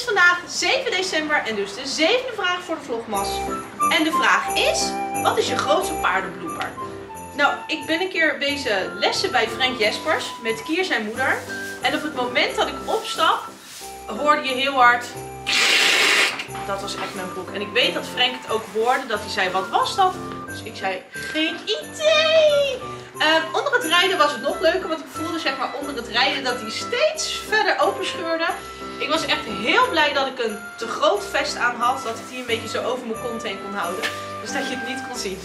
is vandaag 7 december en dus de zevende vraag voor de vlogmas. En de vraag is, wat is je grootste paardenblooper? Nou, ik ben een keer wezen lessen bij Frank Jespers met Kier zijn moeder. En op het moment dat ik opstap, hoorde je heel hard... Dat was echt mijn broek. En ik weet dat Frank het ook hoorde, dat hij zei, wat was dat? Dus ik zei, geen idee! Ehm, onder het rijden was het nog leuker, want ik voelde zeg maar onder het rijden dat hij steeds verder openscheurde. Ik was echt heel blij dat ik een te groot vest aan had, dat ik die een beetje zo over mijn kont heen kon houden. Dus dat je het niet kon zien.